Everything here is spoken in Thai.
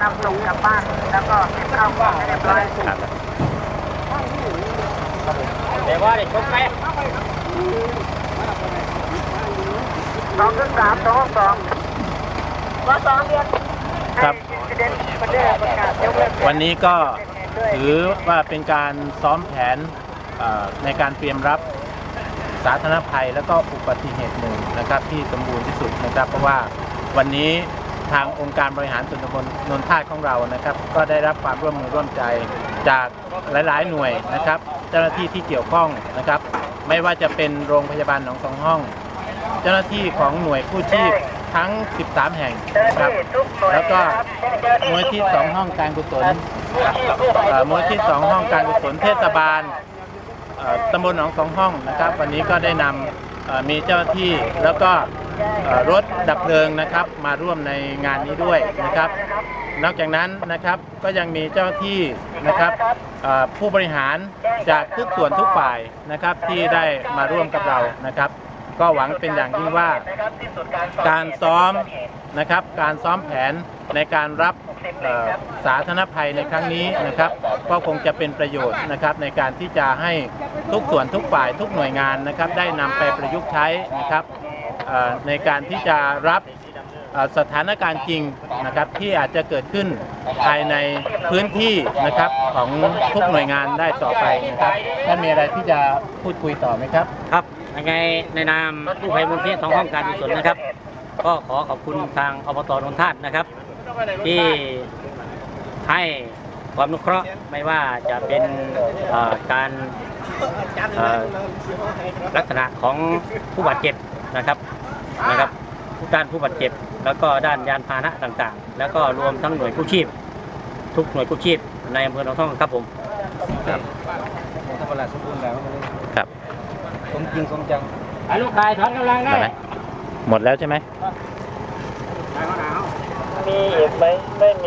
นำส่งกลับบ้าน แล้วก็เก็บข้าวของให้เรียบร้อยครับแต่ว่าเด็กชกไหมสองถึงสามสองสองว่าสองเดือนครับวันนี้ก็ถือว่าเป็นการซ้อมแผนในการเตรียมรับสาธารณภัยแล้วก็อุบัติเหตุหนึ่งนะครับที่สมบูรณ์ที่สุดนะครับ เพราะว่าวันนี้ ทางองค์การบริหารส่วนตำบลนนท่าของเรานะครับ ก็ได้รับความร่วมมือร่วมใจจากหลาย ๆ หน่วยนะครับ เจ้าหน้าที่ที่เกี่ยวข้องนะครับ ไม่ว่าจะเป็นโรงพยาบาลหนองสองห้อง เจ้าหน้าที่ของหน่วยกู้ชีพทั้ง 13 แห่งนะครับ แล้วก็นะครับมูลที่สองห้องการกุศลเอ่อมูลที่สองห้องการกุศลเทศบาลตำบลหนองสองห้องนะครับ วันนี้ก็ได้นำ มีเจ้าหน้าที่แล้วก็รถดับเพลิงนะครับมาร่วมในงานนี้ด้วยนะครับ นอกจากนั้นนะครับก็ยังมีเจ้าหน้าที่นะครับผู้บริหารจากทุกส่วนทุกฝ่ายนะครับที่ได้มาร่วมกับเรานะครับ ก็หวังเป็นอย่างยิ่งว่า การซ้อมนะครับการซ้อมแผนในการรับสาธารณภัยในครั้งนี้นะครับ ก็คงจะเป็นประโยชน์นะครับในการที่จะให้ทุกส่วนทุกฝ่ายทุกหน่วยงานนะครับ ได้นำไปประยุกต์ใช้นะครับในการที่จะรับสถานการณ์จริงนะครับที่อาจจะเกิดขึ้นภายในพื้นที่นะครับของทุกหน่วยงานได้ต่อไปนะครับท่านมีอะไรที่จะพูดคุยต่อไหมครับ ครับยังไงในนามผู้ภัยมูลที่ท้องห้องการกุศลนะครับ ก็ขอขอบคุณทางอบตนนทาตนะครับ ที่ให้ ความอนุเคราะห์ไม่ว่าจะเป็นเอ่อการเอ่อลักษณะของผู้บาดเจ็บนะครับนะครับผู้ด้านผู้บาดเจ็บ แล้วก็ด้านยานพาหนะต่างๆ แล้วก็รวมทั้งหน่วยกู้ชีพ ทุกหน่วยกู้ชีพในอำเภอหนองท่องครับผมครับธรรมดาสมบูรณ์แล้วครับสมจริงสมจังไอ้ลูกชายถอนกำลังได้ได้ไหมหมดแล้วใช่ไหมมีอีกไหมไม่มี